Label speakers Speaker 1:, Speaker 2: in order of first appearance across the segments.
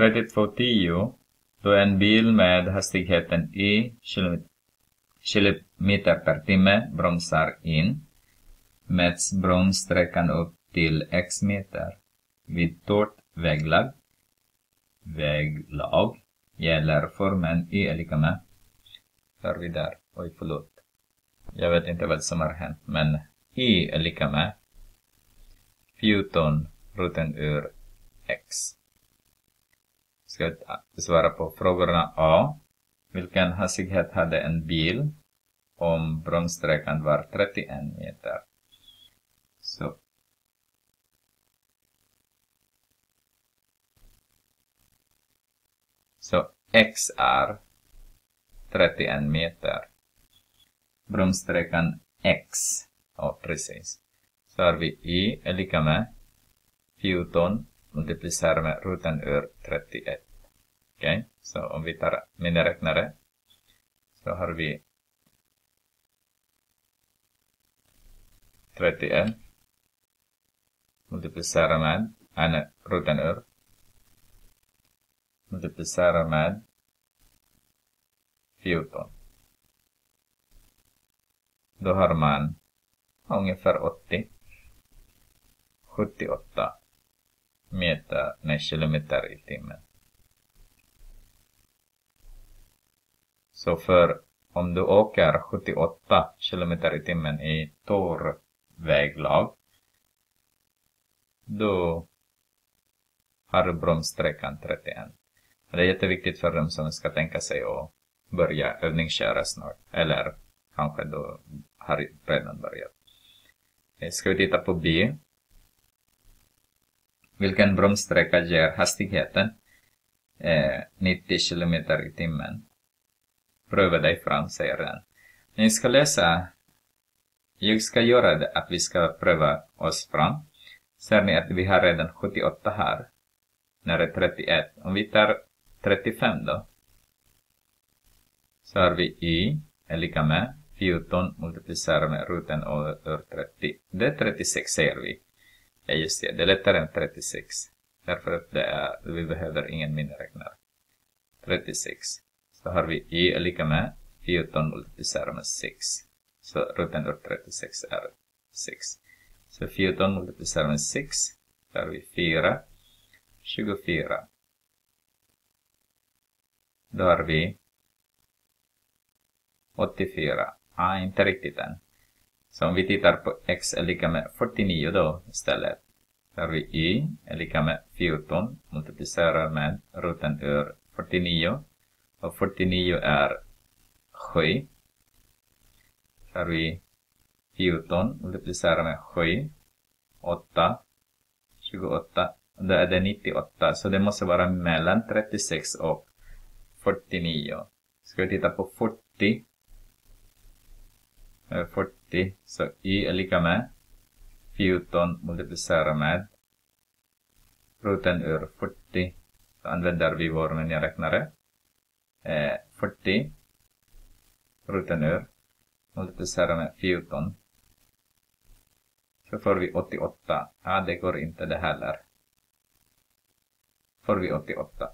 Speaker 1: 3210 då en bil med hastigheten i kilometer per timme bromsar in mäts bromssträckan upp till x meter. Vid torrt väglag, väglag gäller formen y är lika med, hör vi där, oj förlåt. Jag vet inte vad som har hänt, men y är lika med 14 roten ur x. Ska svara på frågorna A. Vilken hastighet hade en bil om bromssträckan var 31 meter? Så. Så x är 31 meter. Bromssträckan x. Ja, precis. Så har vi y är lika med 14 multiplicerar med roten ur 31. Okej, okay? så om vi tar miniräknare så har vi 31 multiplicerar med en roten ur Multiplicerar med 14. Då har man ungefär 80 78 meter, nej kilometer i timmen. Så för om du åker 78 km i timmen i torr väglag, då har du bromssträckan 31. Det är jätteviktigt för dem som ska tänka sig att börja övningsköra snart, eller kanske då har redan börjat. Eh, ska vi titta på B? Vilken bromssträcka ger hastigheten? Eh, 90 km i timmen. Pröva dig fram, säger den. Jag ska läsa. Jag ska göra det att vi ska pröva oss fram. Ser ni att vi har redan 78 här. När det är 31. Om vi tar 35 då. Så har vi y är lika med 14 multiplicerat med ruten över 30. Det är 36 säger vi. Ja, just det. Det är lättare än 36. Därför att det är, vi behöver ingen miniräknare. 36. Så har vi y är lika med 14 multiplicerat med 6. Så roten av 36 är 6. Så 14 multiplicerat med 6. Då har vi 4. 24. Då har vi 84. Ah, inte riktigt än. Så om vi tittar på x är lika med 49 då istället. Så har vi y är lika med 14 multiplicerat med roten ur 49. Och 49 är 7. Så har vi 14 multiplicerar med 7. 8. 28. Då är det 98. Så det måste vara mellan 36 och 49. Ska vi titta på 40. 40. Så y är lika med 14 multiplicerat med roten ur 40. Så använder vi vår miniräknare. Eh, 40 roten ur multiplicerat med 14. Så får vi 88. Ja, det går inte det heller. Får vi 88.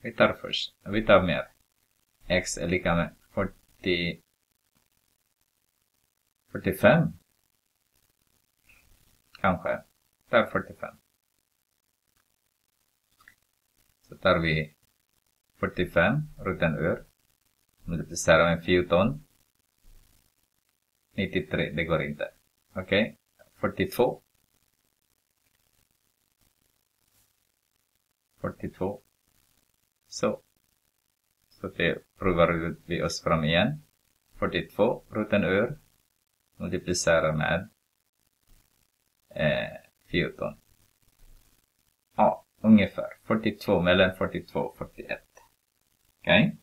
Speaker 1: Vi tar först. Vi tar mer. x är lika med 40 45. Kanske. Tar 45. Så tar vi 45, rutan ur. Multiplicerar med 14. 93, det går inte. Okej. Okay. 42. 42. Så. Så det provar vi oss fram igen. 42, rutan ur multiplicerar med eh, 14. Ja, ungefär. 42, mellan 42 och 41. Okej? Okay?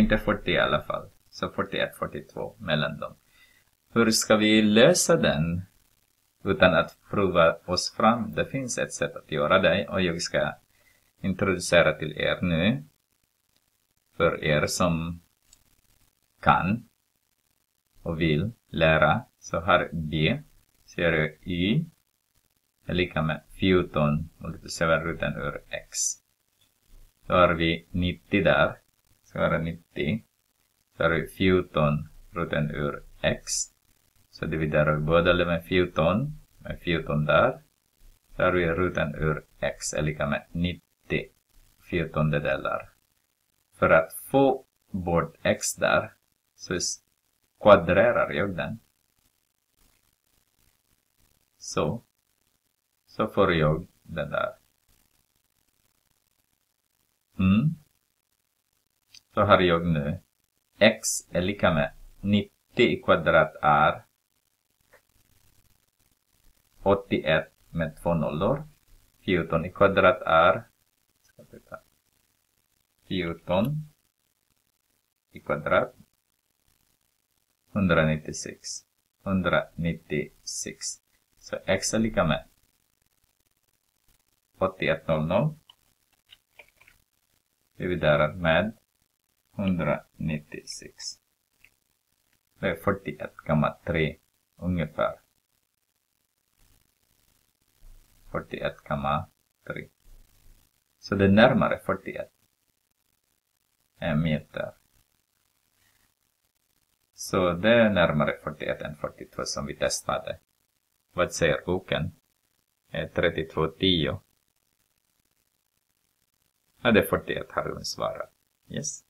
Speaker 1: Inte 40 i alla fall. Så 41, 42 mellan dem. Hur ska vi lösa den utan att prova oss fram? Det finns ett sätt att göra det och jag ska introducera till er nu. För er som kan och vill lära så har B, ser jag Y är lika med 14 multiplicerat rutan ur x. Då har vi 90 där. Så vara 90. Så har vi 14 roten ur x. Så dividerar vi båda med 14. Med 14 där. Så har vi roten ur x är lika med 90 fjortondedelar. För att få bort x där så kvadrerar jag den. Så. Så får jag den där. Mm. Så har jag nu x är lika med 90 i kvadrat är 81 med två nollor. 14 i kvadrat är 14 i kvadrat 196. 196. Så x är lika med 8100 dividerat med 196. Det är 41,3 ungefär. 41,3. Så det är närmare 41 eh, meter. Så det är närmare 41 än 42 som vi testade. Vad säger boken? Eh, 3210. Ja, det är 41 har hon svarat. Yes.